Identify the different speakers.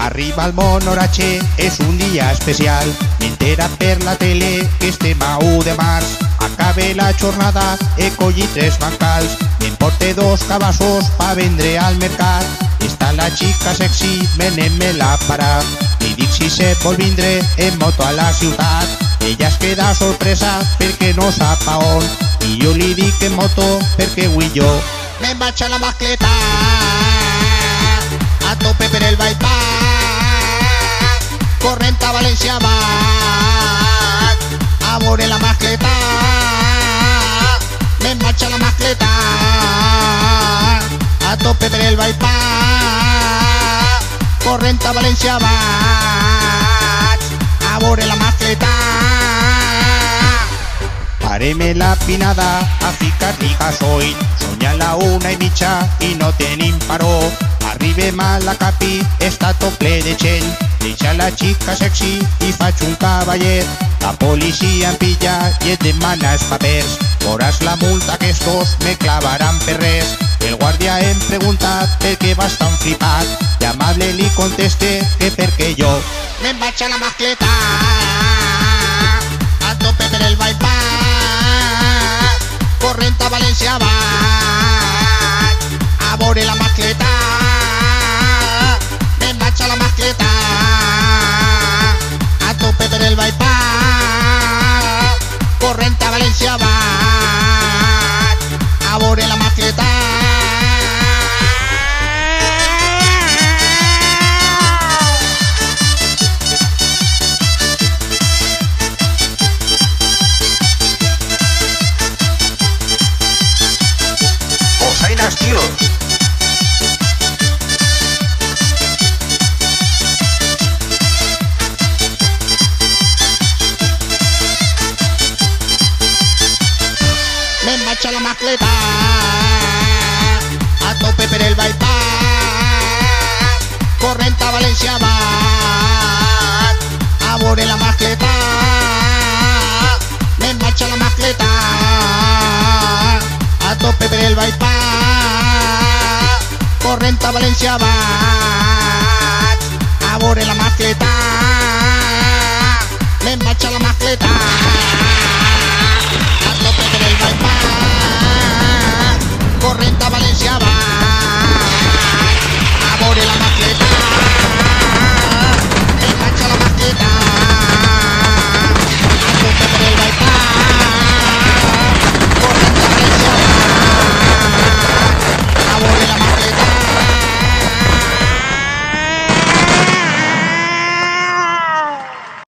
Speaker 1: Arriba el monorache, és un dia especial. M'entera per la tele que estem a 1 de març. Acabe la jornada, he collit tres bancals. M'emporte dos cabassos pa vendre al mercat. Està la xica sexy, venem-me la parar. Li dic si se vol vindre en moto a la ciutat. Ella es queda sorpresa perquè no sap a on. I jo li dic en moto perquè avui jo me'n vaig a la mascleta a tope per el bypass corrent a València baix a veure la mascleta me'n vaig a la mascleta. A tope per el bypass corrent a València baix a veure la mascleta. Pareme la pinada a ficar-li gasoil Sonia la una i mitja i no tenim paró Arribem a la capi, està tot ple de gent Deixa la xica sexy i faig un cavallet La policia em pilla i et demana els papers. Veuràs la multa que estos me clavaran per res. El guàrdia em pregunta per què vas tan flipat. I amable li conteste que perquè jo Me'n vaig a la mascleta. A tope per el bypass. Corrent a València baix a veure la mascleta. Me'n vaig a la mascleta
Speaker 2: Osaina Estilos.
Speaker 1: me'n vaig a la mascleta 90 Valencia bat Abore la macleta Le marcha la macleta